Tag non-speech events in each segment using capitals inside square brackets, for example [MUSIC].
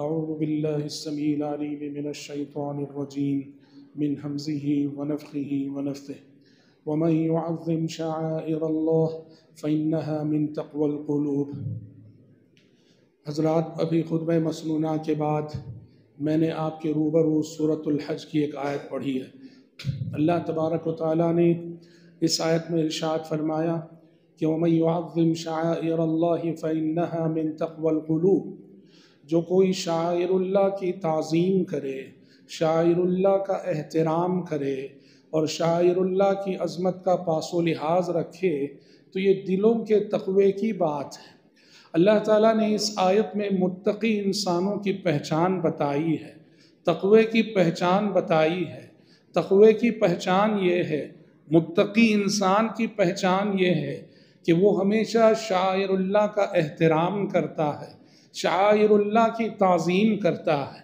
أعوذ بالله السميع العليم من الشيطان الرجيم من همزه ونفخه ونفثه. ومن يعظم شعائر الله فإنها من تقوى القلوب. حضرات، ابھی خطبہ مسنونہ کے بعد میں نے آپ کے روبرو صورت الحج کی ایک آیت پڑھی ہے۔ اللہ تبارک و تعالیٰ نے اس آیت میں ارشاد فرمایا کہ وَمَن يُعَظِّمْ شَعَائِرَ اللَّهِ فَإِنَّهَا مِن تَقْوَى الْقُلُوبِ۔ جو کوئی شاعر اللہ کی تعظیم کرے، شاعر اللہ کا احترام کرے اور شاعر اللہ کی عظمت کا پاس و لحاظ رکھے، تو یہ دلوں کے تقوی کی بات ہے۔ اللہ تعالیٰ نے اس آیت میں متقی انسانوں کی پہچان بتائی ہے۔ تقوی کی پہچان بتائی ہے۔ تقوی کی پہچان یہ ہے، متقی انسان کی پہچان یہ ہے کہ وہ ہمیشہ شاعر اللہ کا احترام کرتا ہے۔ شاعر اللہ کی تعظیم کرتا ہے۔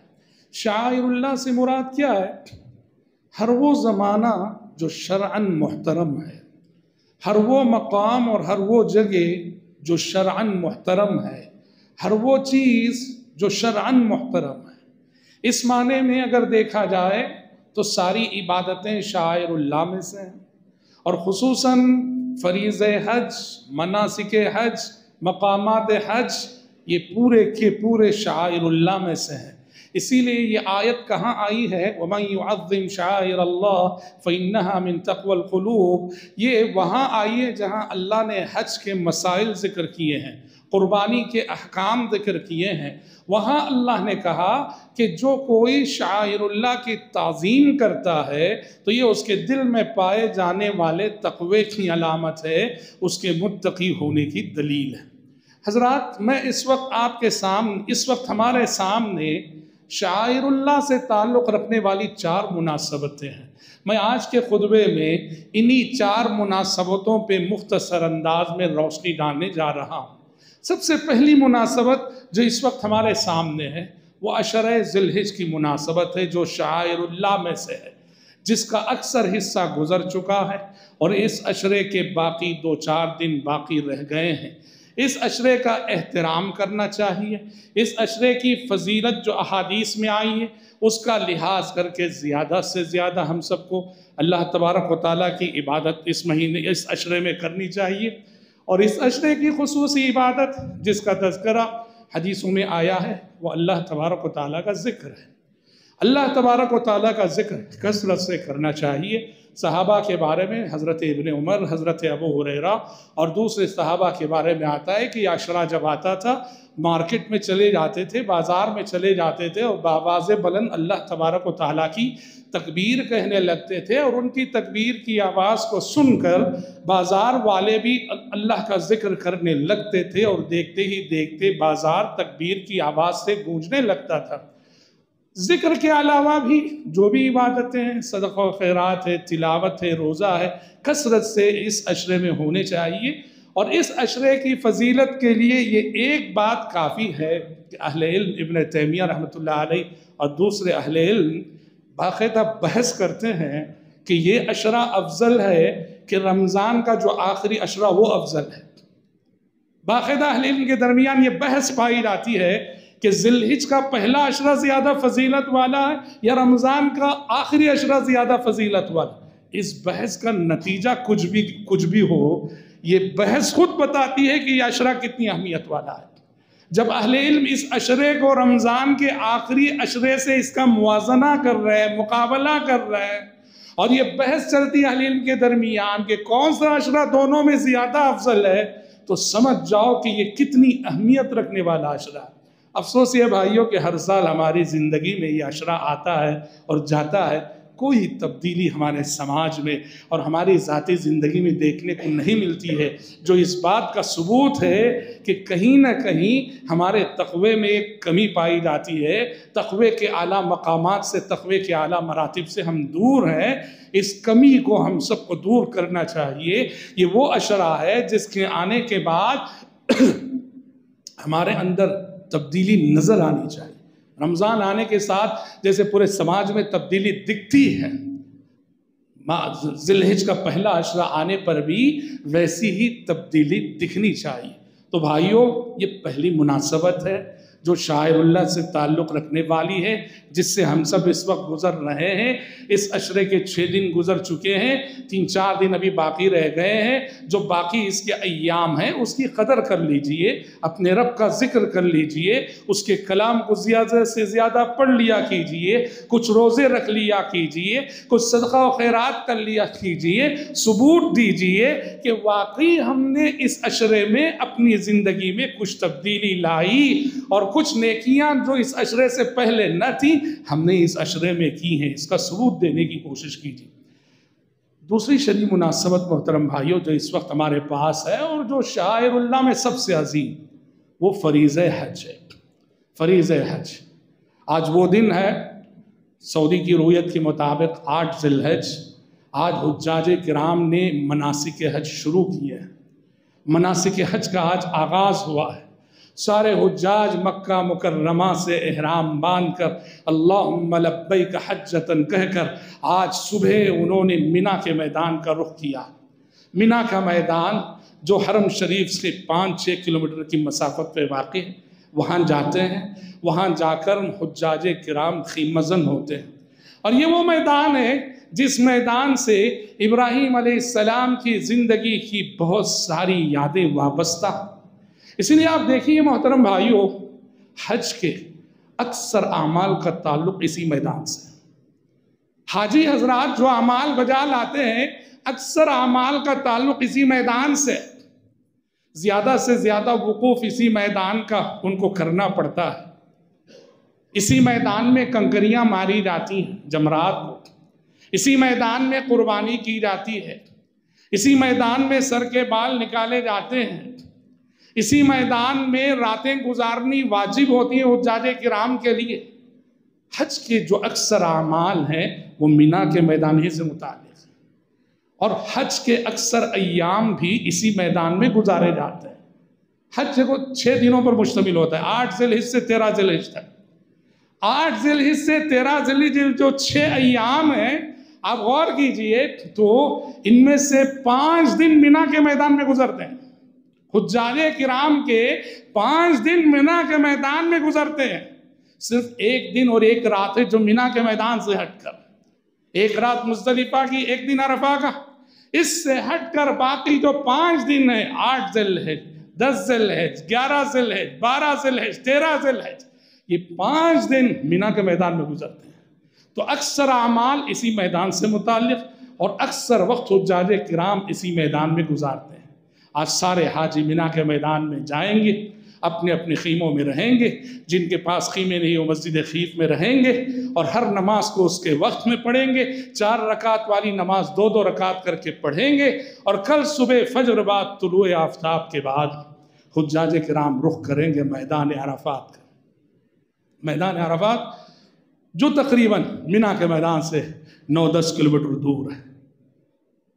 شاعر اللہ سے مراد کیا ہے؟ ہر وہ زمانہ جو شرعن محترم ہے۔ ہر وہ مقام اور ہر وہ جگہ جو شرعن محترم ہے۔ ہر وہ چیز جو شرعن محترم ہے۔ اس معنی میں اگر دیکھا جائے تو ساری عبادتیں شاعر اللہ میں سے ہیں۔ اور خصوصاً فریض حج، مناسک حج، مقامات حج یہ پورے کے پورے شاعر اللہ میں سے ہیں۔ اسی لیے یہ آیت کہاں آئی ہے؟ وَمَن يُعَظِّمْ شَعَائِرَ اللَّهِ فَإِنَّهَا مِن تَقْوَى الْقُلُوبِ۔ یہ وہاں آئی ہے جہاں اللہ نے حج کے مسائل ذکر کیے ہیں، قربانی کے احکام ذکر کیے ہیں۔ وہاں اللہ نے کہا کہ جو کوئی شاعر اللہ کی تعظیم کرتا ہے، تو یہ اس کے دل میں پائے جانے والے تقوی کی علامت ہے، اس کے متقی ہونے کی دلیل ہے۔ حضرات، میں اس وقت آپ کے سامنے اس وقت ہمارے سامنے شاعر اللہ سے تعلق رکھنے والی چار مناسبتیں ہیں۔ میں آج کے خطبے میں انہی چار مناسبتوں پہ مختصر انداز میں روشنی ڈالنے جا رہا ہوں۔ سب سے پہلی مناسبت جو اس وقت ہمارے سامنے ہے، وہ عشرہ ذلحج کی مناسبت ہے، جو شاعر اللہ میں سے ہے، جس کا اکثر حصہ گزر چکا ہے اور اس عشرے کے باقی دو چار دن باقی رہ گئے ہیں۔ اس عشرے کا احترام کرنا چاہیے۔ اس عشرے کی فضیلت جو احادیث میں آئی ہے، اس کا لحاظ کر کے زیادہ سے زیادہ ہم سب کو اللہ تبارک و تعالیٰ کی عبادت اس مہینے، اس عشرے میں کرنی چاہیے۔ اور اس عشرے کی خصوصی عبادت، جس کا تذکرہ حدیثوں میں آیا ہے، وہ اللہ تبارک و تعالیٰ کا ذکر ہے۔ اللہ تبارک و تعالیٰ کا ذکر کثرت سے کرنا چاہیے۔ صحابہ کے بارے میں حضرت ابن عمر، حضرت ابو حریرہ اور دوسرے صحابہ کے بارے میں آتا ہے کہ یہ عشرہ جب آتا تھا، مارکیٹ میں چلے جاتے تھے، بازار میں چلے جاتے تھے اور باواز بلند اللہ تبارک و تعالیٰ کی تکبیر کہنے لگتے تھے اور ان کی تکبیر کی آواز کو سن کر بازار والے بھی اللہ کا ذکر کرنے لگتے تھے اور دیکھتے ہی دیکھتے بازار تکبیر کی آواز سے گونجنے لگتا تھا۔ ذکر کے علاوہ بھی جو بھی عبادتیں ہیں، صدقہ و خیرات ہے، تلاوت ہے، روزہ ہے، کثرت سے اس عشرے میں ہونے چاہیے۔ اور اس عشرے کی فضیلت کے لیے یہ ایک بات کافی ہے کہ اہل علم ابن تیمیہ رحمۃ اللہ علیہ اور دوسرے اہل علم باقاعدہ بحث کرتے ہیں کہ یہ عشرہ افضل ہے کہ رمضان کا جو آخری اشرہ وہ افضل ہے۔ باقاعدہ اہل علم کے درمیان یہ بحث پائی جاتی ہے کہ ذلحج کا پہلا اشرہ زیادہ فضیلت والا ہے یا رمضان کا آخری اشرہ زیادہ فضیلت والا اس بحث کا نتیجہ کچھ بھی کچھ بھی ہو، یہ بحث خود بتاتی ہے کہ یہ اشرہ کتنی اہمیت والا ہے۔ جب اہل علم اس اشرے کو رمضان کے آخری اشرے سے اس کا موازنہ کر رہے ہیں، مقابلہ کر رہے ہیں، اور یہ بحث چلتی اہل علم کے درمیان کہ کون سا اشرہ دونوں میں زیادہ افضل ہے، تو سمجھ جاؤ کہ یہ کتنی اہمیت رکھنے والا اشرہ ہے۔ افسوس یہ بھائیوں کہ ہر سال ہماری زندگی میں یہ اشرہ آتا ہے اور جاتا ہے، کوئی تبدیلی ہمارے سماج میں اور ہماری ذاتی زندگی میں دیکھنے کو نہیں ملتی ہے۔ جو اس بات کا ثبوت ہے کہ کہیں نہ کہیں ہمارے تقوی میں ایک کمی پائی جاتی ہے، تقوی کے اعلیٰ مقامات سے، تقوی کے اعلیٰ مراتب سے ہم دور ہیں، اس کمی کو ہم سب کو دور کرنا چاہیے۔ یہ وہ اشرا ہے جس کے آنے کے بعد [CLEARS THROAT] ہمارے اندر تبدیلی نظر آنی چاہیے۔ رمضان آنے کے ساتھ جیسے پورے سماج میں تبدیلی دکھتی ہے ذلحج کا پہلا عشرہ آنے پر بھی ویسی ہی تبدیلی دکھنی چاہیے۔ تو بھائیوں، یہ پہلی مناسبت ہے۔ جو شاعر اللہ سے تعلق رکھنے والی ہے، جس سے ہم سب اس وقت گزر رہے ہیں۔ اس عشرے کے چھ دن گزر چکے ہیں، تین چار دن ابھی باقی رہ گئے ہیں۔ جو باقی اس کے ایام ہیں، اس کی قدر کر لیجیے، اپنے رب کا ذکر کر لیجیے، اس کے کلام کو زیادہ سے زیادہ پڑھ لیا کیجیے، کچھ روزے رکھ لیا کیجیے، کچھ صدقہ و خیرات کر لیا کیجیے، ثبوت دیجیے کہ واقعی ہم نے اس عشرے میں اپنی زندگی میں کچھ تبدیلی لائی۔ اور کچھ نیکیاں جو اس عشرے سے پہلے نہ تھیں، ہم نے اس عشرے میں کی ہیں، اس کا ثبوت دینے کی کوشش کی تھی۔ دوسری شریع مناسبت محترم بھائیوں جو اس وقت ہمارے پاس ہے اور جو شاعر اللہ میں سب سے عظیم، وہ فریض حج ہے۔ فریض حج۔ آج وہ دن ہے، سعودی کی رویت کے مطابق آٹھ ذی الحج آج حجاج کرام نے مناسک حج شروع کیے ہیں۔ مناسک حج کا آج آغاز ہوا ہے۔ سارے حجاج مکہ مکرمہ سے احرام باندھ کر اللہم لبیک حجتن کہہ کر آج صبح انہوں نے منا کے میدان کا رخ کیا۔ منا کا میدان جو حرم شریف سے پانچ چھ کلومیٹر کی مسافت پہ واقع ہے، وہاں جاتے ہیں۔ وہاں جا کر حجاج کرام خیمزن ہوتے ہیں۔ اور یہ وہ میدان ہے جس میدان سے ابراہیم علیہ السلام کی زندگی کی بہت ساری یادیں وابستہ اسی لیے آپ دیکھیے محترم بھائیوں حج کے اکثر اعمال کا تعلق اسی میدان سے حاجی حضرات جو اعمال بجا لاتے ہیں، اکثر اعمال کا تعلق اسی میدان سے زیادہ سے زیادہ وقوف اسی میدان کا ان کو کرنا پڑتا ہے۔ اسی میدان میں کنکریاں ماری جاتی ہیں، جمرات کو۔ اسی میدان میں قربانی کی جاتی ہے۔ اسی میدان میں سر کے بال نکالے جاتے ہیں۔ اسی میدان میں راتیں گزارنی واجب ہوتی ہیں حجاج کرام کے لیے۔ حج کے جو اکثر اعمال ہیں، وہ مینا کے میدان ہی سے متعلق ہیں۔ اور حج کے اکثر ایام بھی اسی میدان میں گزارے جاتے ہیں۔ حج کو چھ دنوں پر مشتمل ہوتا ہے۔ آٹھ ذیل سے تیرہ ذیل تک۔ آٹھ ذیل سے تیرہ ذیل جو چھ ایام ہیں، آپ غور کیجیے تو ان میں سے پانچ دن مینا کے میدان میں گزرتے ہیں۔ حجاج کرام کے پانچ دن مینا کے میدان میں گزرتے ہیں۔ صرف ایک دن اور ایک رات ہے جو مینا کے میدان سے ہٹ کر۔ ایک رات مزدلفہ کی، ایک دن عرفہ کا۔ اس سے ہٹ کر باقی جو پانچ دن ہے آٹھ ذل ہے دس ذل ہے گیارہ ذل ہے بارہ ذل ہے تیرہ ذل ہے یہ پانچ دن مینا کے میدان میں گزرتے ہیں۔ تو اکثر اعمال اسی میدان سے متعلق اور اکثر وقت حجاج کرام اسی میدان میں گزارتے ہیں۔ آج سارے حاجی مینا کے میدان میں جائیں گے، اپنے اپنے خیموں میں رہیں گے، جن کے پاس خیمے نہیں، وہ مسجد خیف میں رہیں گے اور ہر نماز کو اس کے وقت میں پڑھیں گے۔ چار رکعت والی نماز دو دو رکعت کر کے پڑھیں گے اور کل صبح فجر بعد طلوع آفتاب کے بعد حجاج کرام رخ کریں گے میدان عرفات کا۔ میدان عرفات جو تقریباً مینا کے میدان سے نو دس کلومیٹر دور ہے۔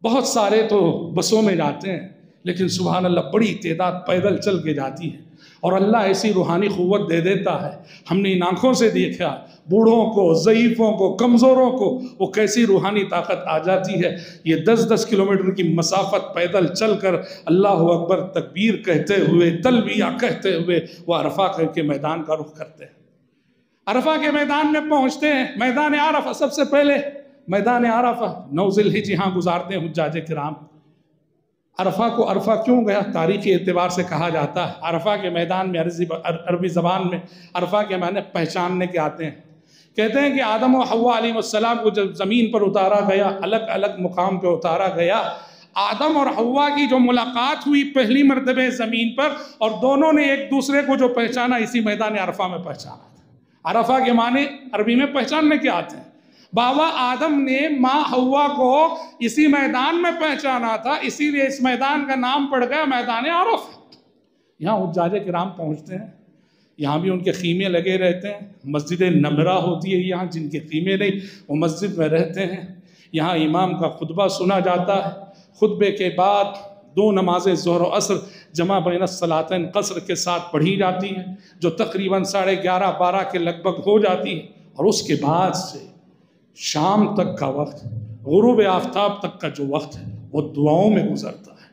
بہت سارے تو بسوں میں جاتے ہیں۔ لیکن سبحان اللہ بڑی تعداد پیدل چل کے جاتی ہے اور اللہ ایسی روحانی قوت دے دیتا ہے۔ ہم نے ان آنکھوں سے دیکھا، بوڑھوں کو، ضعیفوں کو، کمزوروں کو، وہ کیسی روحانی طاقت آ جاتی ہے۔ یہ دس دس کلومیٹر کی مسافت پیدل چل کر اللہ اکبر تکبیر کہتے ہوئے تلبیہ کہتے ہوئے وہ عرفہ کے میدان کا رخ کرتے ہیں۔ عرفہ کے میدان میں پہنچتے ہیں۔ میدان عرفہ سب سے پہلے۔ میدان عرفہ، نوزل ہی جہاں گزارتے ہیں حجاج کرام۔ عرفہ کو عرفہ کیوں گیا؟ تاریخی اعتبار سے کہا جاتا ہے۔ عرفہ کے میدان میں عربی زبان میں عرفہ کے معنی پہچاننے کے آتے ہیں۔ کہتے ہیں کہ آدم و حوا علیہ السلام کو جب زمین پر اتارا گیا، الگ الگ مقام پہ اتارا گیا، آدم اور حوا کی جو ملاقات ہوئی پہلی مرتبہ زمین پر اور دونوں نے ایک دوسرے کو جو پہچانا، اسی میدان عرفہ میں پہچانا تھا۔ عرفہ کے معنی عربی میں پہچاننے کے آتے ہیں۔ بابا آدم نے ماں ہوا کو اسی میدان میں پہچانا تھا، اسی لیے اس میدان کا نام پڑ گیا میدان عرف۔ یہاں حجاج کرام پہنچتے ہیں، یہاں بھی ان کے خیمے لگے رہتے ہیں۔ مسجد نمرہ ہوتی ہے یہاں، جن کے خیمے نہیں، وہ مسجد میں رہتے ہیں۔ یہاں امام کا خطبہ سنا جاتا ہے۔ خطبے کے بعد دو نمازیں زہر و عصر جمع بین الصلاطین قصر کے ساتھ پڑھی جاتی ہیں، جو تقریباً ساڑھے گیارہ بارہ کے لگ بھگ ہو جاتی ہے اور اس کے بعد سے شام تک کا وقت، غروب آفتاب تک کا جو وقت ہے، وہ دعاؤں میں گزرتا ہے۔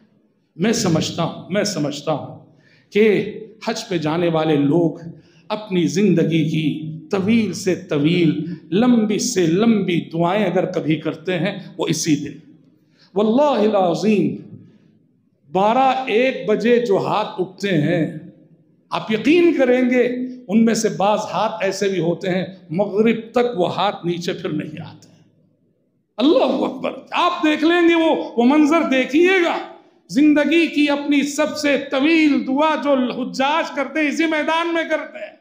میں سمجھتا ہوں، میں سمجھتا ہوں کہ حج پہ جانے والے لوگ اپنی زندگی کی طویل سے طویل، لمبی سے لمبی دعائیں اگر کبھی کرتے ہیں، وہ اسی دن۔ واللہ العظیم، بارہ ایک بجے جو ہاتھ اٹھتے ہیں، آپ یقین کریں گے ان میں سے بعض ہاتھ ایسے بھی ہوتے ہیں، مغرب تک وہ ہاتھ نیچے پھر نہیں آتے۔ اللہ اکبر، آپ دیکھ لیں گے وہ وہ منظر دیکھیے گا۔ زندگی کی اپنی سب سے طویل دعا جو حجاج کرتے ہیں، اسی میدان میں کرتے ہیں۔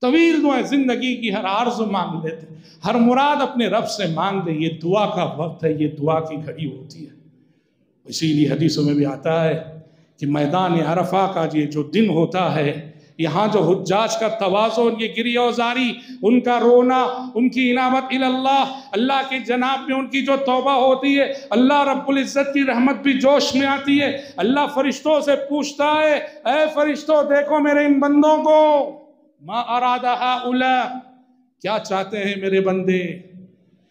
طویل دعا، زندگی کی ہر عرض مانگ لیتے ہر مراد اپنے رب سے مانگ لے، یہ دعا کا وقت ہے، یہ دعا کی گھڑی ہوتی ہے۔ اسی لیے حدیثوں میں بھی آتا ہے کہ میدان عرفہ کا یہ جو دن ہوتا ہے یہاں جو حجاج کا توازو ان کی گری اوزاری ان کا رونا، ان کی انعامت اللہ اللہ کی جناب میں ان کی جو توبہ ہوتی ہے، اللہ رب العزت کی رحمت بھی جوش میں آتی ہے۔ اللہ فرشتوں سے پوچھتا ہے، اے فرشتوں، دیکھو میرے ان بندوں کو۔ ما ارادہ اولا کیا چاہتے ہیں میرے بندے؟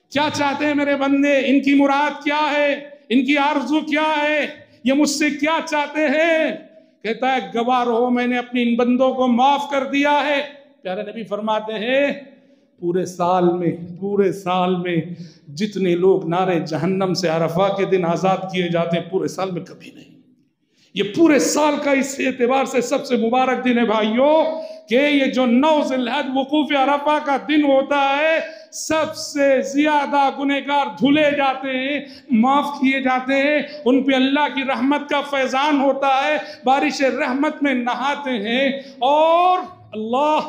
کیا چاہتے ہیں میرے بندے؟ ان کی مراد کیا ہے؟ ان کی آرزو کیا ہے؟ یہ مجھ سے کیا چاہتے ہیں؟ کہتا ہے، گواہ رہو، میں نے اپنی ان بندوں کو معاف کر دیا ہے۔ پیارے نبی فرماتے ہیں، پورے سال میں، پورے سال میں جتنے لوگ نعرے جہنم سے عرفہ کے دن آزاد کیے جاتے ہیں، پورے سال میں کبھی نہیں۔ یہ پورے سال کا اس اعتبار سے سب سے مبارک دن ہے بھائیوں کہ یہ جو نو ذلحج وقوف عرفہ کا دن ہوتا ہے سب سے زیادہ گنہگار دھلے جاتے ہیں، معاف کیے جاتے ہیں، ان پہ اللہ کی رحمت کا فیضان ہوتا ہے، بارش رحمت میں نہاتے ہیں اور اللہ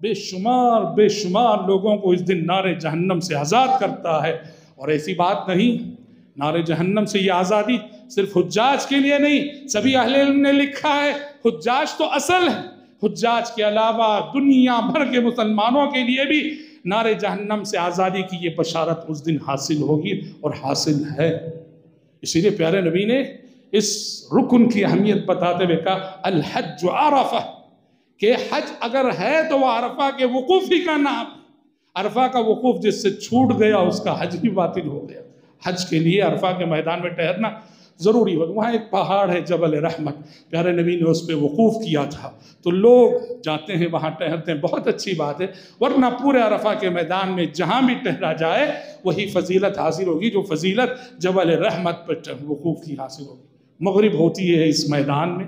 بے شمار بے شمار لوگوں کو اس دن نار جہنم سے آزاد کرتا ہے۔ اور ایسی بات نہیں نار جہنم سے یہ آزادی صرف حجاج کے لیے نہیں، سبھی اہل علم نے لکھا ہے، حجاج تو اصل ہے۔ حجاج کے علاوہ دنیا بھر کے مسلمانوں کے لیے بھی نار جہنم سے آزادی کی یہ بشارت اس دن حاصل ہوگی اور حاصل ہے۔ اسی لیے پیارے نبی نے اس رکن کی اہمیت بتاتے ہوئے کہا، الحج عرفہ۔ کہ حج اگر ہے تو وہ عرفہ کے وقوف ہی کا نام۔ عرفہ کا وقوف جس سے چھوٹ گیا، اس کا حج بھی باطل ہو گیا۔ حج کے لیے عرفہ کے میدان میں ٹہرنا ضروری ہو۔ وہاں ایک پہاڑ ہے جبل رحمت۔ پیارے نبی نے اس پہ وقوف کیا تھا۔ تو لوگ جاتے ہیں، وہاں ٹہرتے ہیں۔ بہت اچھی بات ہے۔ ورنہ پورے عرفہ کے میدان میں جہاں بھی ٹہرا جائے، وہی فضیلت حاصل ہوگی۔ جو فضیلت جبل رحمت پہ وقوف کی حاصل ہوگی۔ مغرب ہوتی ہے اس میدان میں۔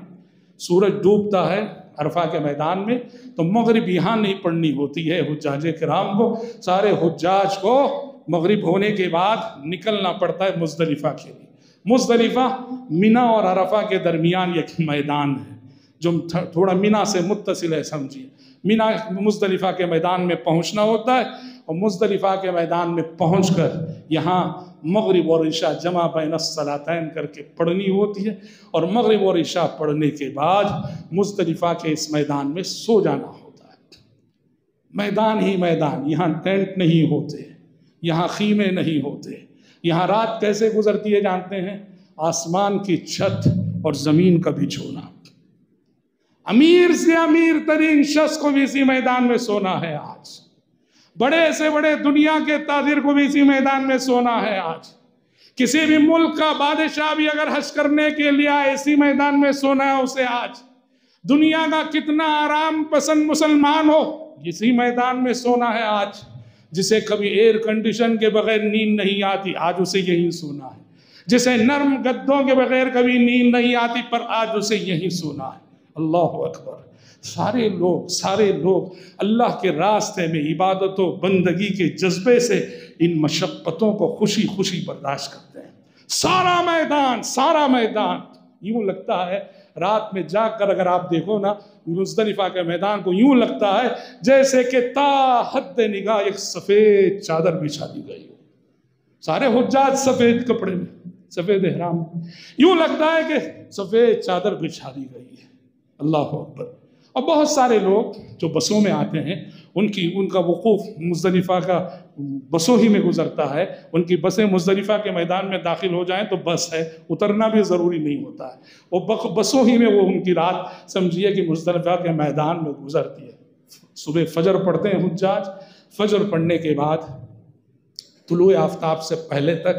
سورج ڈوبتا ہے عرفہ کے میدان میں۔ تو مغرب یہاں نہیں پڑھنی ہوتی ہے، حجاج کرام کو۔ سارے حجاج کو مغرب ہونے کے بعد نکلنا پڑتا ہے مزدلفہ کے لیے۔ مزدلفہ مینا اور عرفہ کے درمیان ایک میدان ہے، جو تھوڑا مینا سے متصل ہے، سمجھیے۔ مینا مزدلفہ کے میدان میں پہنچنا ہوتا ہے اور مزدلفہ کے میدان میں پہنچ کر یہاں مغرب اور عشاء جمع بین الصلاتین کر کے پڑھنی ہوتی ہے۔ اور مغرب اور عشاء پڑھنے کے بعد مزدلفہ کے اس میدان میں سو جانا ہوتا ہے۔ میدان ہی میدان، یہاں ٹینٹ نہیں ہوتے، یہاں خیمے نہیں ہوتے۔ یہاں رات کیسے گزرتی ہے جانتے ہیں؟ آسمان کی چھت اور زمین کا بھی چھونا امیر سے امیر ترین شخص کو بھی اسی میدان میں سونا ہے آج۔ بڑے سے بڑے دنیا کے تاجر کو بھی اسی میدان میں سونا ہے آج۔ کسی بھی ملک کا بادشاہ بھی اگر حج کرنے کے لیے اسی میدان میں سونا ہے اسے آج۔ دنیا کا کتنا آرام پسند مسلمان ہو، اسی میدان میں سونا ہے آج۔ جسے کبھی ایئر کنڈیشن کے بغیر نیند نہیں آتی، آج اسے یہی سونا ہے۔ جسے نرم گدوں کے بغیر کبھی نیند نہیں آتی، پر آج اسے یہی سونا ہے۔ اللہ اکبر۔ سارے لوگ سارے لوگ اللہ کے راستے میں عبادت و بندگی کے جذبے سے ان مشقتوں کو خوشی خوشی برداشت کرتے ہیں۔ سارا میدان سارا میدان۔ یوں لگتا ہے رات میں جا کر اگر آپ دیکھو نا، مزدلفہ کے میدان کو یوں لگتا ہے جیسے کہ تا حد نگاہ ایک سفید چادر بچھا دی گئی ہو۔ سارے حجاج سفید کپڑے میں، سفید احرام یوں لگتا ہے کہ سفید چادر بچھا دی گئی ہے۔ اللہ اکبر۔ اور بہت سارے لوگ جو بسوں میں آتے ہیں ان کی، ان کا وقوف مزدلفہ کا بسوں ہی میں گزرتا ہے۔ ان کی بسیں مزدلفہ کے میدان میں داخل ہو جائیں تو بس ہے، اترنا بھی ضروری نہیں ہوتا ہے۔ وہ بسوں ہی میں وہ ان کی رات سمجھیے کہ مزدلفہ کے میدان میں گزرتی ہے۔ صبح فجر پڑھتے ہیں حجاج۔ فجر پڑھنے کے بعد طلوع آفتاب سے پہلے تک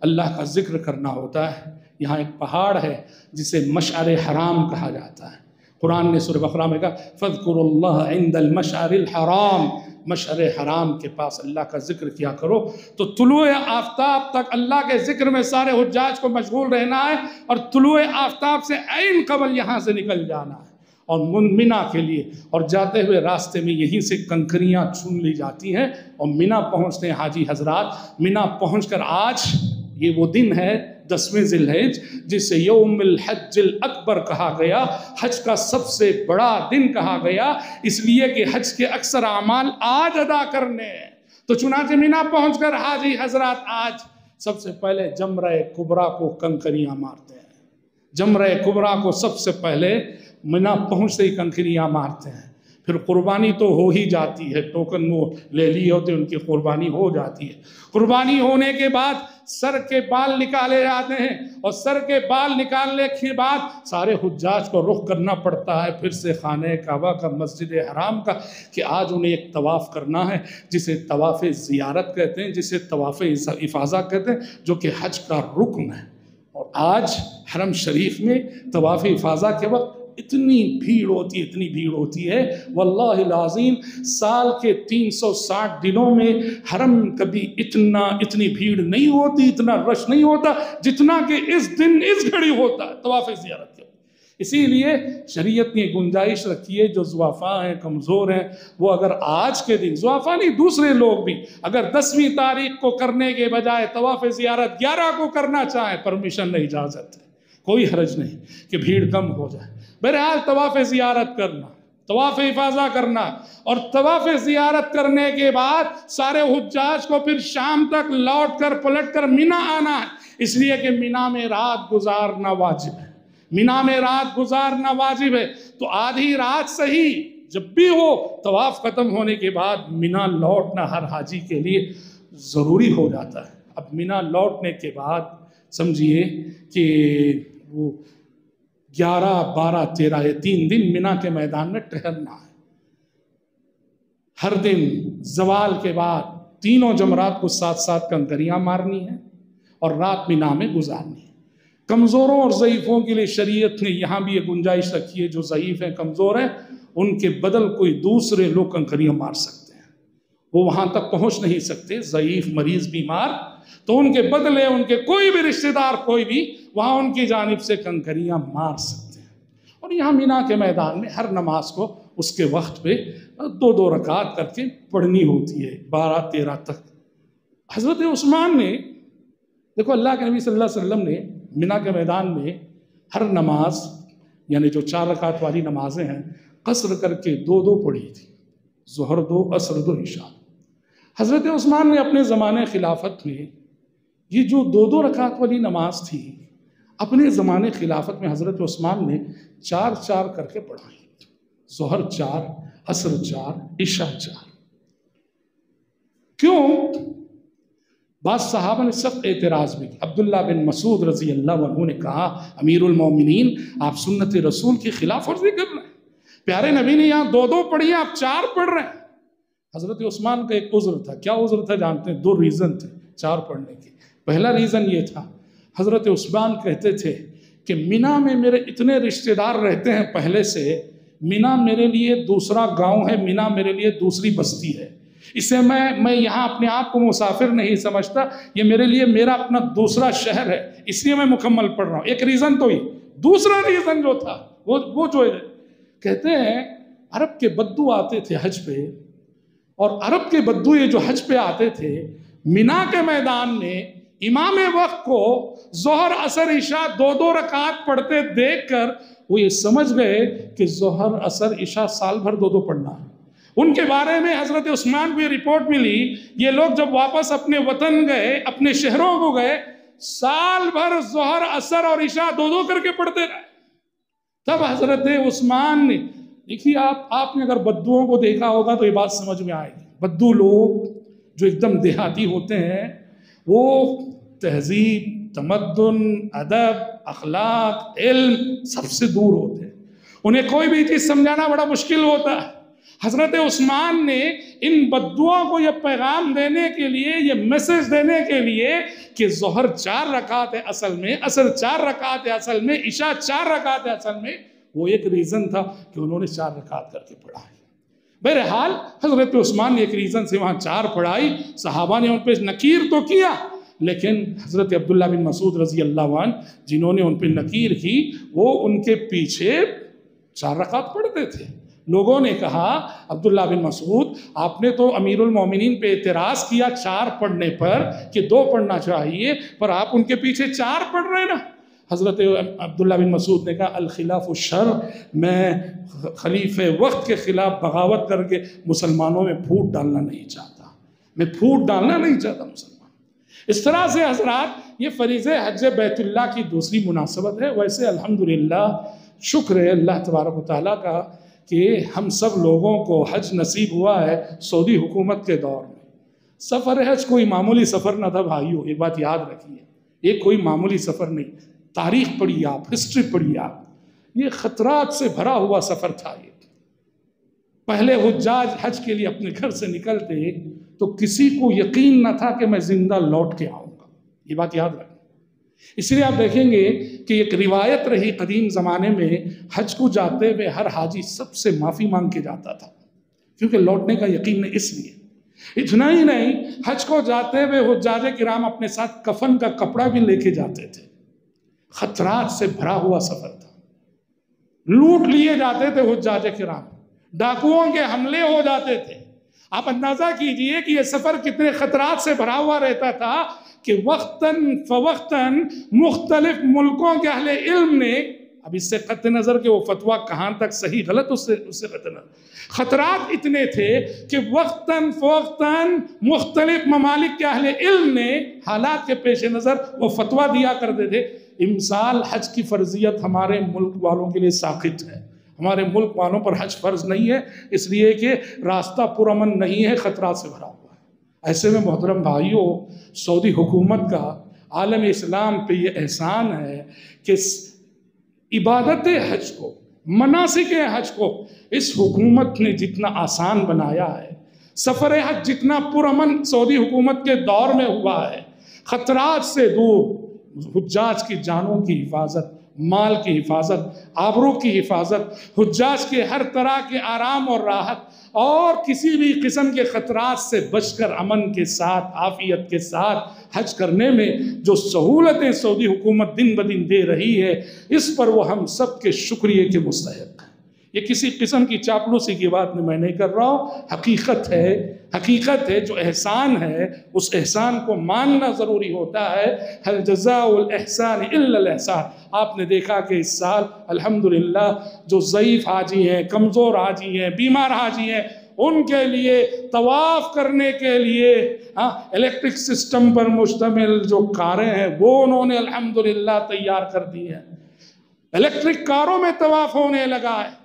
اللہ کا ذکر کرنا ہوتا ہے۔ یہاں ایک پہاڑ ہے جسے مشعر حرام کہا جاتا ہے۔ قرآن نے سورہ بقرہ میں کہا فَذْكُرُ اللَّهَ عِنْدَ الْمَشْعَرِ الْحَرَامِ۔ مشعر حرام کے پاس اللہ کا ذکر کیا کرو۔ تو طلوع آفتاب تک اللہ کے ذکر میں سارے حجاج کو مشغول رہنا ہے اور طلوع آفتاب سے عین قبل یہاں سے نکل جانا ہے۔ اور منا کے لیے، اور جاتے ہوئے راستے میں یہیں سے کنکریاں چون لی جاتی ہیں۔ اور منا پہنچتے ہیں حاجی حضرات۔ منا پہنچ کر آج یہ وہ دن ہے دسویں ذی الحج جسے یوم الحج الاکبر کہا گیا، حج کا سب سے بڑا دن کہا گیا، اس لیے کہ حج کے اکثر اعمال آج ادا کرنے ہیں۔ تو چنانچہ مینا پہنچ کر حاجی حضرات آج سب سے پہلے جمرہ کبرا کو کنکریاں مارتے ہیں۔ جمرہ کبرا کو سب سے پہلے مینا پہنچتے ہی کنکریاں مارتے ہیں۔ پھر قربانی تو ہو ہی جاتی ہے، ٹوکن وہ لے لی ہوتے، ان کی قربانی ہو جاتی ہے۔ قربانی ہونے کے بعد سر کے بال نکالے جاتے ہیں اور سر کے بال نکالنے کے بعد سارے حجاج کو رخ کرنا پڑتا ہے پھر سے خانہ کعبہ کا، مسجد حرام کا، کہ آج انہیں ایک طواف کرنا ہے، جسے طواف زیارت کہتے ہیں، جسے طواف افاظہ کہتے ہیں، جو کہ حج کا رکن ہے۔ اور آج حرم شریف میں طواف افاظہ کے وقت اتنی بھیڑ ہوتی ہے، اتنی بھیڑ ہوتی ہے۔ واللہ العظیم، سال کے تین سو ساٹھ دنوں میں حرم کبھی اتنا، اتنی بھیڑ نہیں ہوتی، اتنا رش نہیں ہوتا جتنا کہ اس دن اس گھڑی ہوتا ہے، طواف زیارت کے۔ اسی لیے شریعت نے گنجائش رکھی ہے، جو زوافہ ہیں، کمزور ہیں، وہ اگر آج کے دن زوافہ نہیں، دوسرے لوگ بھی اگر دسویں تاریخ کو کرنے کے بجائے طواف زیارت گیارہ کو کرنا چاہیں، پرمیشن نہیں، اجازت ہے۔ کوئی حرج نہیں کہ بھیڑ کم ہو جائے۔ بہرحال طواف زیارت کرنا، طواف حفاظہ کرنا، اور طواف زیارت کرنے کے بعد سارے حجاج کو پھر شام تک لوٹ کر، پلٹ کر مینا آنا ہے۔ اس لیے کہ مینا میں رات گزارنا واجب ہے۔ مینا میں رات گزارنا واجب ہے۔ تو آدھی رات صحیح، جب بھی ہو، طواف ختم ہونے کے بعد مینا لوٹنا ہر حاجی کے لیے ضروری ہو جاتا ہے۔ اب مینا لوٹنے کے بعد، سمجھیے کہ وہ گیارہ بارہ تیرہ یہ تین دن منا کے میدان میں ٹہرنا ہے۔ ہر دن زوال کے بعد تینوں جمرات کو ساتھ ساتھ کنکریاں مارنی ہیں اور رات منا میں گزارنی ہے کمزوروں اور ضعیفوں کے لیے شریعت نے یہاں بھی یہ گنجائش رکھی ہے، جو ضعیف ہیں، کمزور ہیں، ان کے بدل کوئی دوسرے لوگ کنکریاں مار سکتے ہیں۔ وہ وہاں تک پہنچ نہیں سکتے، ضعیف مریض بیمار، تو ان کے بدلے، ان کے کوئی بھی رشتہ دار، کوئی بھی وہاں ان کی جانب سے کنکریاں مار سکتے ہیں۔ اور یہاں مینا کے میدان میں ہر نماز کو اس کے وقت پہ دو دو رکعت کر کے پڑھنی ہوتی ہے، بارہ تیرہ تک۔ حضرت عثمان نے، دیکھو اللہ کے نبی صلی اللہ علیہ وسلم نے مینا کے میدان میں ہر نماز یعنی جو چار رکعت والی نمازیں ہیں، قصر کر کے دو دو پڑھی تھی۔ ظہر دو، عصر دو عشاء حضرت عثمان نے اپنے زمانے خلافت میں یہ جو دو دو رکعت والی نماز تھی اپنے زمانے خلافت میں حضرت عثمان نے چار چار کر کے پڑھائی۔ ظہر چار، عصر چار، عشاء چار۔ کیوں؟ بعض صحابہ نے سخت اعتراض بھی عبداللہ بن مسعود رضی اللہ عنہ نے کہا، امیر المومنین، آپ سنت رسول کی خلاف ورزی کر رہے ہیں۔ پیارے نبی نے یہاں دو دو پڑھی آپ چار پڑھ رہے ہیں۔ حضرت عثمان کا ایک عذر تھا۔ کیا عذر تھا؟ جانتے ہیں، دو ریزن تھے چار پڑھنے کے۔ پہلا ریزن یہ تھا حضرت عثمان کہتے تھے کہ مینا میں میرے اتنے رشتہ دار رہتے ہیں پہلے سے، مینا میرے لیے دوسرا گاؤں ہے، مینا میرے لیے دوسری بستی ہے۔ اسے میں میں یہاں اپنے آپ کو مسافر نہیں سمجھتا، یہ میرے لیے میرا اپنا دوسرا شہر ہے، اس لیے میں مکمل پڑھ رہا ہوں۔ ایک ریزن تو ہی دوسرا ریزن جو تھا، وہ وہ جو ہے۔ کہتے ہیں، عرب کے بدو آتے تھے حج پہ، اور عرب کے بدو یہ جو حج پہ آتے تھے، مینا کے میدان میں امام وقت کو ظہر اثر عشاء دو دو رکعت پڑھتے دیکھ کر وہ یہ سمجھ گئے کہ ظہر اثر عشاء سال بھر دو دو پڑھنا ہے۔ ان کے بارے میں حضرت عثمان کو یہ رپورٹ ملی، یہ لوگ جب واپس اپنے وطن گئے، اپنے شہروں کو گئے، سال بھر ظہر اثر اور عشاء دو دو کر کے پڑھتے رہے۔ تب حضرت عثمان نے، دیکھیے آپ آپ نے اگر بدوؤں کو دیکھا ہوگا تو یہ بات سمجھ میں آئے گی۔ بدو لوگ جو ایک دم دیہاتی ہوتے ہیں وہ تہذیب، تمدن، ادب، اخلاق، علم سب سے دور ہوتے ہیں۔ انہیں کوئی بھی چیز سمجھانا بڑا مشکل ہوتا ہے۔ حضرت عثمان نے ان بدوؤں کو یہ پیغام دینے کے لیے، یہ میسج دینے کے لیے کہ ظہر چار رکعت ہے اصل میں اصل چار رکعت ہے اصل میں، عشاء چار رکعت ہے اصل میں، وہ ایک ریزن تھا کہ انہوں نے چار رکعت کر کے پڑھا ہے۔ بہرحال حضرت عثمان نے ایک ریزن سے وہاں چار پڑھائی، صحابہ نے ان پہ نکیر تو کیا، لیکن حضرت عبداللہ بن مسعود رضی اللہ عنہ جنہوں نے ان پہ نکیر کی، وہ ان کے پیچھے چار رکعت پڑھتے تھے۔ لوگوں نے کہا، عبداللہ بن مسعود، آپ نے تو امیر المومنین پہ اعتراض کیا چار پڑھنے پر کہ دو پڑھنا چاہیے، پر آپ ان کے پیچھے چار پڑھ رہے نا حضرت عبداللہ بن مسعود نے کہا، الخلاف الشر، میں خلیف وقت کے خلاف بغاوت کر کے مسلمانوں میں پھوٹ ڈالنا نہیں چاہتا۔ میں پھوٹ ڈالنا نہیں چاہتا مسلمان۔ اس طرح سے حضرات، یہ فریض حج بیت اللہ کی دوسری مناسبت ہے۔ ویسے الحمدللہ، شکر ہے اللہ تبارک و تعالیٰ کا کہ ہم سب لوگوں کو حج نصیب ہوا ہے سعودی حکومت کے دور میں۔ سفر حج کوئی معمولی سفر نہ تھا بھائیو، ایک بات یاد رکھیے ایک کوئی معمولی سفر نہیں۔ تاریخ پڑھی آپ، ہسٹری پڑھی آپ۔ یہ خطرات سے بھرا ہوا سفر تھا یہ۔ پہلے حجاج حج کے لیے اپنے گھر سے نکلتے تو کسی کو یقین نہ تھا کہ میں زندہ لوٹ کے آؤں گا۔ یہ بات یاد رکھیں۔ اس لیے آپ دیکھیں گے کہ ایک روایت رہی قدیم زمانے میں، حج کو جاتے ہوئے ہر حاجی سب سے معافی مانگ کے جاتا تھا، کیونکہ لوٹنے کا یقین اس لیے۔ اتنا ہی نہیں، حج کو جاتے ہوئے حجاج کرام اپنے ساتھ کفن کا کپڑا بھی لے کے جاتے تھے۔ خطرات سے بھرا ہوا سفر تھا۔ لوٹ لیے جاتے تھے حجاج کرام۔ ڈاکوؤں کے حملے ہو جاتے تھے۔ آپ اندازہ کیجیے کہ یہ سفر کتنے خطرات سے بھرا ہوا رہتا تھا کہ وقتاً فوقتاً مختلف ملکوں کے اہل علم نے، اب اس سے قطع نظر کہ وہ فتویٰ کہاں تک صحیح، غلط، اس سے اس سے قطع نظر۔ خطرات اتنے تھے کہ وقتاً فوقتاً مختلف ممالک کے اہل علم نے حالات کے پیش نظر وہ فتویٰ دیا کرتے تھے۔ امسال حج کی فرضیت ہمارے ملک والوں کے لیے ساخت ہے۔ ہمارے ملک والوں پر حج فرض نہیں ہے، اس لیے کہ راستہ پرامن نہیں ہے خطرات سے بھرا ہوا ہے۔ ایسے میں محترم بھائیوں سعودی حکومت کا عالم اسلام پہ یہ احسان ہے کہ عبادت حج کو، مناسک حج کو اس حکومت نے جتنا آسان بنایا ہے، سفر حج جتنا پرامن سعودی حکومت کے دور میں ہوا ہے، خطرات سے دور حجاج کی جانوں کی حفاظت، مال کی حفاظت، آبرو کی حفاظت، حجاج کے ہر طرح کے آرام اور راحت اور کسی بھی قسم کے خطرات سے بچ کر امن کے ساتھ، عافیت کے ساتھ حج کرنے میں جو سہولتیں سعودی حکومت دن بدن دے رہی ہے، اس پر وہ ہم سب کے شکریہ کے مستحق ہیں۔ یہ کسی قسم کی چاپلوسی کی بات میں نہیں کر رہا ہوں۔ حقیقت ہے حقیقت ہے، جو احسان ہے، اس احسان کو ماننا ضروری ہوتا ہے۔ حل جزاء الاحسان الا الاحسان؟ آپ نے دیکھا کہ اس سال الحمدللہ جو ضعیف حاجی ہیں، کمزور حاجی ہیں، بیمار حاجی ہیں، ان کے لیے، طواف کرنے کے لیے ہاں الیکٹرک سسٹم پر مشتمل جو کاریں ہیں، وہ انہوں نے الحمدللہ تیار کر دی ہیں۔ الیکٹرک کاروں میں طواف ہونے لگا ہے۔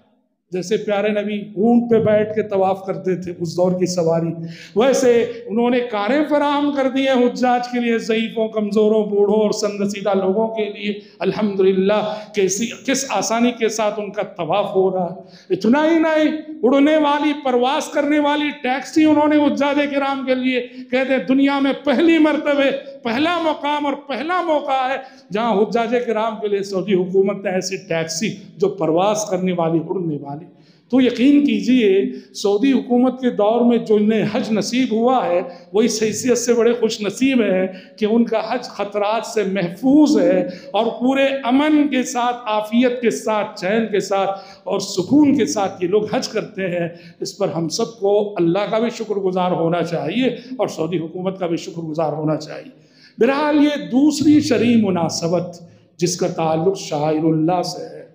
جیسے پیارے نبی اونٹ پہ بیٹھ کے طواف کرتے تھے اس دور کی سواری۔ ویسے انہوں نے کاریں فراہم کر دی ہیں حجاج کے لیے، ضعیفوں، کمزوروں، بوڑھوں اور سندسیدہ لوگوں کے لیے۔ الحمدللہ، کیسی، کس آسانی کے ساتھ ان کا طواف ہو رہا ہے؟ اتنا ہی نہیں، اڑنے والی، پرواز کرنے والی ٹیکسی انہوں نے حجاج کرام کے لیے کہتے ہیں، دنیا میں پہلی مرتبہ پہلا مقام اور پہلا موقع ہے جہاں حجاج کرام کے لیے سعودی حکومت نے ایسی ٹیکسی جو پرواز کرنے والی، اڑنے والی۔ تو یقین کیجیے، سعودی حکومت کے دور میں جو انہیں حج نصیب ہوا ہے وہ اس حیثیت سے بڑے خوش نصیب ہے کہ ان کا حج خطرات سے محفوظ ہے اور پورے امن کے ساتھ، عافیت کے ساتھ، چین کے ساتھ اور سکون کے ساتھ یہ لوگ حج کرتے ہیں۔ اس پر ہم سب کو اللہ کا بھی شکر گزار ہونا چاہیے اور سعودی حکومت کا بھی شکر گزار ہونا چاہیے۔ بہرحال یہ دوسری شرعی مناسبت جس کا تعلق شاعر اللہ سے ہے۔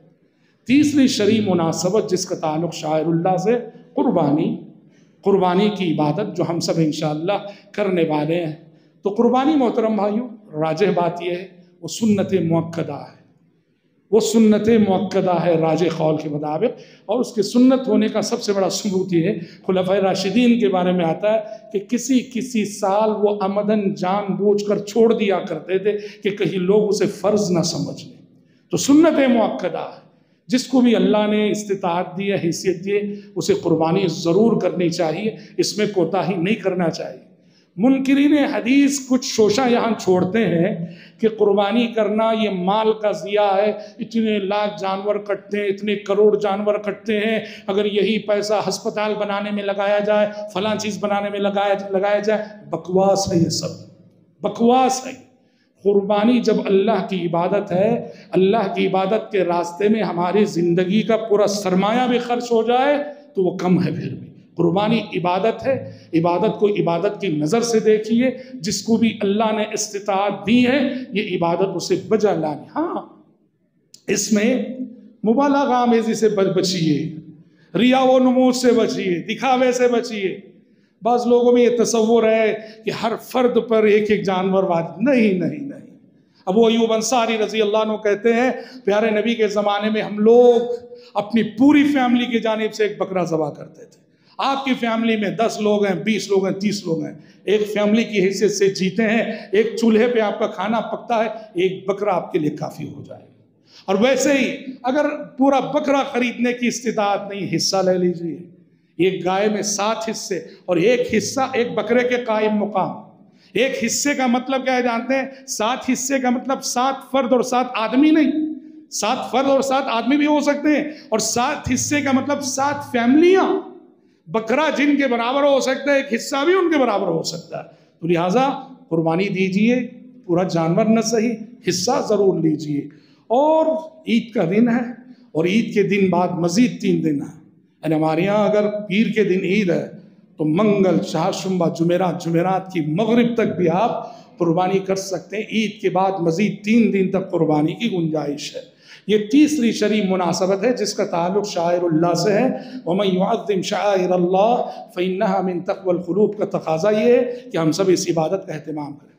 تیسری شرعی مناسبت جس کا تعلق شاعر اللہ سے قربانی قربانی کی عبادت جو ہم سب انشاءاللہ کرنے والے ہیں۔ تو قربانی محترم بھائیوں راجہ بات یہ ہے، وہ سنت موقعہ ہے۔ وہ سنت موقعہ ہے راج خول کے مطابق اور اس کے سنت ہونے کا سب سے بڑا ثبوت یہ ہے۔ خلفۂ راشدین کے بارے میں آتا ہے کہ کسی کسی سال وہ آمدن جان بوجھ کر چھوڑ دیا کرتے تھے کہ کہیں لوگ اسے فرض نہ سمجھ لیں۔ تو سنت موقعہ ہے۔ جس کو بھی اللہ نے استطاعت دی ہے، حیثیت دی اسے قربانی ضرور کرنی چاہیے۔ اس میں کوتاہی نہیں کرنا چاہیے۔ منکرین حدیث کچھ شوشہ یہاں چھوڑتے ہیں کہ قربانی کرنا یہ مال کا ضیاء ہے۔ اتنے لاکھ جانور کٹتے ہیں، اتنے کروڑ جانور کٹتے ہیں۔ اگر یہی پیسہ ہسپتال بنانے میں لگایا جائے، فلاں چیز بنانے میں لگایا لگایا جائے، بکواس ہے یہ سب۔ بکواس ہے۔ قربانی جب اللہ کی عبادت ہے، اللہ کی عبادت کے راستے میں ہماری زندگی کا پورا سرمایہ بھی خرچ ہو جائے تو وہ کم ہے پھر بھی۔ قربانی عبادت ہے، عبادت کو عبادت کی نظر سے دیکھیے، جس کو بھی اللہ نے استطاعت دی ہے، یہ عبادت اسے بجا لانی ہاں اس میں مبالغہ آمیزی سے بچیے، ریا و نمود سے بچیے، دکھاوے سے بچیے۔ بعض لوگوں میں یہ تصور ہے کہ ہر فرد پر ایک ایک جانور واجب نہیں نہیں نہیں۔ ابو ایوب انصاری رضی اللہ عنہ کہتے ہیں، پیارے نبی کے زمانے میں ہم لوگ اپنی پوری فیملی کی جانب سے ایک بکرا ذبح کرتے تھے۔ آپ کی فیملی میں دس لوگ ہیں، بیس لوگ ہیں، تیس لوگ ہیں۔ ایک فیملی کی حیثیت سے جیتے ہیں، ایک چولہے پہ آپ کا کھانا پکتا ہے، ایک بکرا آپ کے لیے کافی ہو جائے اور ویسے ہی اگر پورا بکرا خریدنے کی استطاعت نہیں، حصہ لے لیجیے۔ ایک گائے میں سات حصے اور ایک حصہ، ایک بکرے کے قائم مقام۔ ایک حصے کا مطلب کیا ہے جانتے ہیں؟ سات حصے کا مطلب سات فرد اور سات آدمی نہیں۔ سات فرد اور سات آدمی بھی ہو سکتے ہیں اور سات حصے کا مطلب سات فیملیاں۔ بکرا جن کے برابر ہو سکتا ہے، ایک حصہ بھی ان کے برابر ہو سکتا ہے۔ تو لہٰذا قربانی دیجیے، پورا جانور نہ صحیح حصہ ضرور لیجیے۔ اور عید کا دن ہے، اور عید کے دن بعد مزید تین دن ہے یعنی ہمارے یہاں اگر پیر کے دن عید ہے، تو منگل چار شمبہ، جمعرات جمعرات کی مغرب تک بھی آپ قربانی کر سکتے ہیں۔ عید کے بعد مزید تین دن تک قربانی کی گنجائش ہے۔ یہ تیسری شریع مناسبت ہے جس کا تعلق شاعر اللہ سے ہے۔ وَمَن يُعَظِّمْ شَعَائِرَ اللَّهِ فَإِنَّهَا مِن تَقْوَ الْقُلُوبِ کا تقاضا یہ ہے کہ ہم سب اس عبادت کا اہتمام کریں۔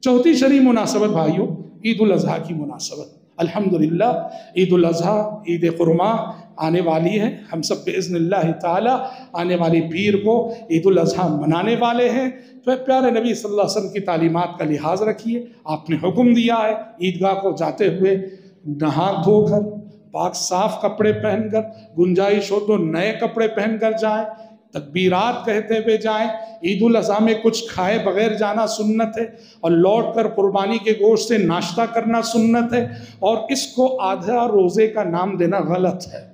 چوتھی شریع مناسبت بھائیوں عید الاضحیٰ کی مناسبت۔ الحمدللہ، عید الاضحیٰ، عید قرما آنے والی ہے۔ ہم سب بإذن اللہ تعالی آنے والی پیر کو عید الاضحیٰ منانے والے ہیں۔ تو پیارے نبی صلی اللہ علیہ وسلم کی تعلیمات کا لحاظ رکھیے۔ آپ نے حکم دیا ہے، عیدگاہ کو جاتے ہوئے نہا دھو کر پاک صاف کپڑے پہن کر گنجائش ہو تو نئے کپڑے پہن کر جائیں تکبیرات کہتے ہوئے جائیں، عید الاضحیٰ میں کچھ کھائے بغیر جانا سنت ہے، اور لوٹ کر قربانی کے گوشت سے ناشتہ کرنا سنت ہے، اور اس کو آدھا روزے کا نام دینا غلط ہے۔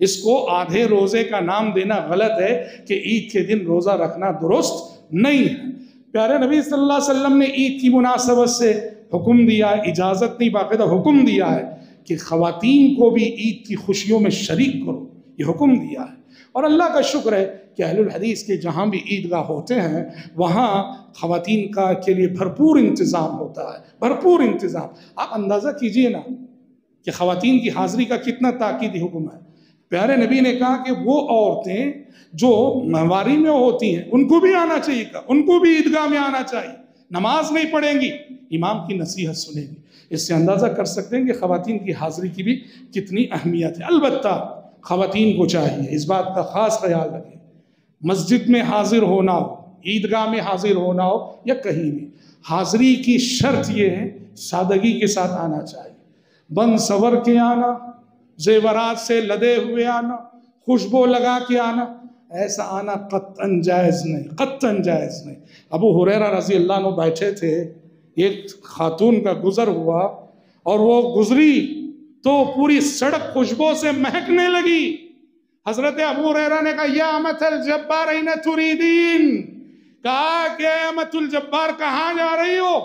اس کو آدھے روزے کا نام دینا غلط ہے کہ عید کے دن روزہ رکھنا درست نہیں ہے۔ پیارے نبی صلی اللہ علیہ وسلم نے عید کی مناسبت سے حکم دیا ہے، اجازت نہیں، باقاعدہ حکم دیا ہے۔ کہ خواتین کو بھی عید کی خوشیوں میں شریک کرو۔ یہ حکم دیا ہے۔ اور اللہ کا شکر ہے کہ اہل الحدیث کے جہاں بھی عیدگاہ ہوتے ہیں، وہاں خواتین کا کے لیے بھرپور انتظام ہوتا ہے۔ بھرپور انتظام۔ آپ اندازہ کیجیے نا کہ خواتین کی حاضری کا کتنا تاکیدی حکم ہے۔ پیارے نبی نے کہا کہ وہ عورتیں جو مہواری میں ہوتی ہیں، ان کو بھی آنا چاہیے۔ ان کو بھی عیدگاہ میں آنا چاہیے۔ نماز نہیں پڑھیں گی۔ امام کی نصیحت سنیں گی اس سے اندازہ کر سکتے ہیں کہ خواتین کی حاضری کی بھی کتنی اہمیت ہے۔ البتہ خواتین کو چاہیے، اس بات کا خاص خیال رکھیں۔ مسجد میں حاضر ہونا ہو، عیدگاہ میں حاضر ہونا ہو یا کہیں بھی، حاضری کی شرط یہ ہے، سادگی کے ساتھ آنا چاہیے۔ بند سور کے آنا، زیورات سے لدے ہوئے آنا، خوشبو لگا کے آنا، ایسا آنا قطن جائز نہیں قطن جائز نہیں۔ ابو حریرہ رضی اللہ عنہ بیٹھے تھے۔ ایک خاتون کا گزر ہوا اور وہ گزری تو پوری سڑک خوشبو سے مہکنے لگی۔ حضرت ابو حریرہ نے کہا، یا امت الجبار، این تریدین؟ کہا کہ امت الجبار، کہاں جا رہی ہو؟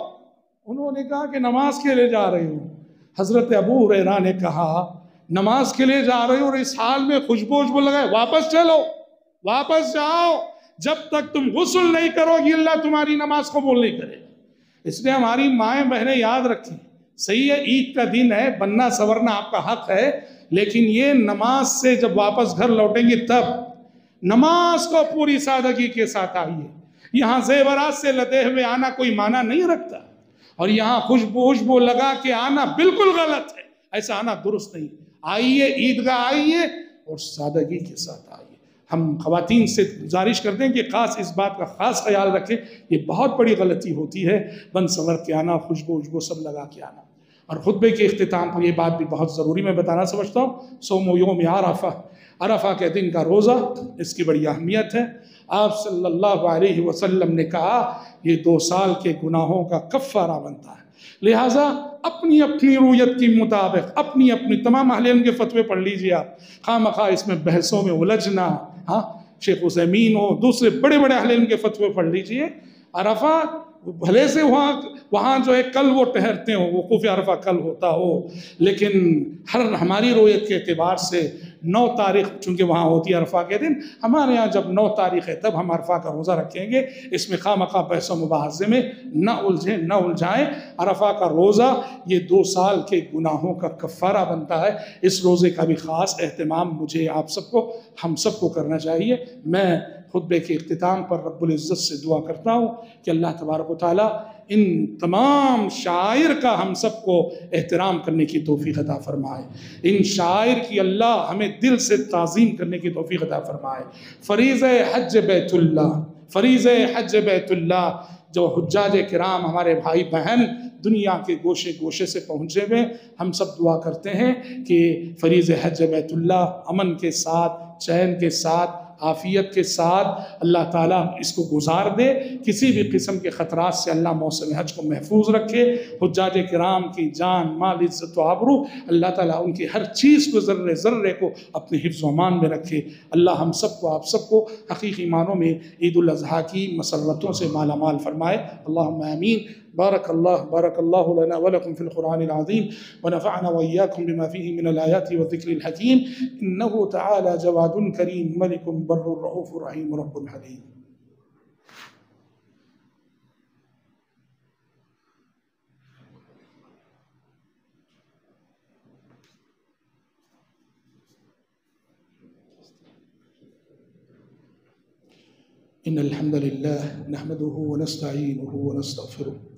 انہوں نے کہا کہ، نماز کے لیے جا رہی ہوں۔ حضرت ابو حریرہ نے کہا، نماز کے لیے جا رہی ہوں اور اس حال میں خوشبو خوشبو لگائے، واپس چلو، واپس جاؤ۔ جب تک تم غسل نہیں کرو گی، اللہ تمہاری نماز قبول نہیں کرے اس لیے ہماری مائیں بہنیں یاد رکھیں، صحیح ہے، عید کا دن ہے، بننا سورنا آپ کا حق ہے، لیکن یہ نماز سے جب واپس گھر لوٹیں گے تب نماز کو پوری سادگی کے ساتھ آئیے۔ یہاں زیورات سے لدے ہوئے آنا کوئی معنی نہیں رکھتا۔ اور یہاں خوشبو خوشبو لگا کے آنا بالکل غلط ہے۔ ایسا آنا درست نہیں۔ آئیے، عیدگاہ آئیے اور سادگی کے ساتھ آئیے۔ ہم خواتین سے گزارش کرتے ہیں کہ خاص اس بات کا خاص خیال رکھیں، یہ بہت بڑی غلطی ہوتی ہے۔ بند سور کے آنا، خوشبو خوشبو سب لگا کے آنا۔ اور خطبے کے اختتام پر یہ بات بھی بہت ضروری میں بتانا سمجھتا ہوں۔ سوم و یوم عرفہ۔ عرفہ کے دن کا روزہ اس کی بڑی اہمیت ہے۔ آپ صلی اللہ علیہ وسلم نے کہا، یہ دو سال کے گناہوں کا کفارہ بنتا ہے۔ لہٰذا اپنی اپنی رویت کی مطابق، اپنی اپنی تمام اہلین کے فتوے پڑھ لیجیے آپ۔ خواہ مخواہ اس میں بحثوں میں الجھنا۔ ہاں شیخ حسین ہو دوسرے بڑے بڑے اہلین کے فتوے پڑھ لیجیے۔ عرفہ، بھلے سے وہاں وہاں جو ہے کل وہ ٹہرتے ہوں وقوف عرفہ کل ہوتا ہو۔ لیکن ہر ہماری رویت کے اعتبار سے نو تاریخ چونکہ وہاں ہوتی ہے عرفہ کے دن، ہمارے ہاں جب نو تاریخ ہے تب ہم عرفہ کا روزہ رکھیں گے۔ اس میں خواہ مخواہ پیسوں مباحثے میں نہ الجھیں، نہ الجھائیں۔ عرفہ کا روزہ یہ دو سال کے گناہوں کا کفارہ بنتا ہے۔ اس روزے کا بھی خاص اہتمام مجھے، آپ سب کو، ہم سب کو کرنا چاہیے۔ میں خطبے کے اختتام پر رب العزت سے دعا کرتا ہوں کہ اللہ تبارک و تعالیٰ ان تمام شاعر کا ہم سب کو احترام کرنے کی توفیق عطا فرمائے۔ ان شاعر کی اللہ ہمیں دل سے تعظیم کرنے کی توفیق عطا فرمائے۔ فریض حج بیت اللہ، فریض حج بیت اللہ، جو حجاج کرام ہمارے بھائی بہن دنیا کے گوشے گوشے سے پہنچے ہوئے، ہم سب دعا کرتے ہیں کہ فریض حج بیت اللہ، امن کے ساتھ، چین کے ساتھ عافیت کے ساتھ اللہ تعالیٰ اس کو گزار دے، کسی بھی قسم کے خطرات سے اللہ موسم حج کو محفوظ رکھے۔ حجاج کرام کی جان، مال، عزت و آبرو اللہ تعالیٰ ان کی ہر چیز کو ذرے ذرے کو اپنے حفظ و امان میں رکھے۔ اللہ ہم سب کو، آپ سب کو حقیقی معنوں میں عید الاضحیٰ کی مسرتوں سے مالا مال فرمائے۔ اللہم آمین۔ بارك الله بارك الله لنا ولكم في القرآن العظيم ونفعنا وإياكم بما فيه من الآيات والذكر الحكيم. إنه تعالى جواد كريم ملك بر رؤوف رحيم رب حليم. إن الحمد لله نحمده ونستعينه ونستغفره.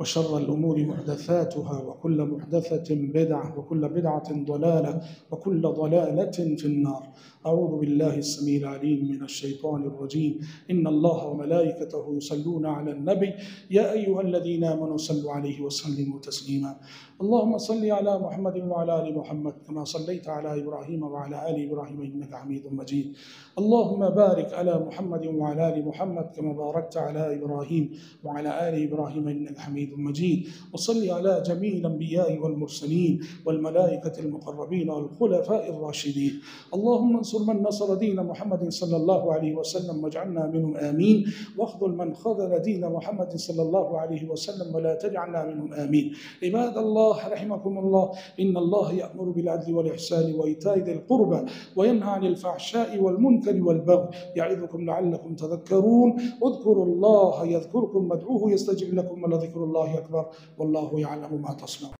وشر الأمور محدثاتها وكل محدثة بدعة وكل بدعة ضلالة وكل ضلالة في النار. أعوذ بالله السميع العليم من الشيطان الرجيم. إن الله وملائكته يصلون على النبي. يا أيها الذين آمنوا صلوا عليه وسلموا تسليما. اللهم صل على محمد وعلى آل محمد كما صليت على إبراهيم وعلى آل إبراهيم إنك حميد مجيد. اللهم بارك على محمد وعلى آل محمد كما باركت على إبراهيم وعلى آل إبراهيم إنك حميد مجيد وصل على جميع الأنبياء والمرسلين والملائكة المقربين والخلفاء الراشدين. اللهم انصر من نصر دين محمد صلى الله عليه وسلم واجعلنا منهم آمين. واخذل من خذل دين محمد صلى الله عليه وسلم ولا تجعلنا منهم آمين. عباد الله رحمكم الله إن الله يأمر بالعدل والإحسان وإيتاء ذي القربى وينهى عن الفحشاء والمنكر والبغي يعظكم لعلكم تذكرون. اذكروا الله يذكركم مدعوه يستجب لكم ولذكر الله الله أكبر والله يعلم ما تصنعون.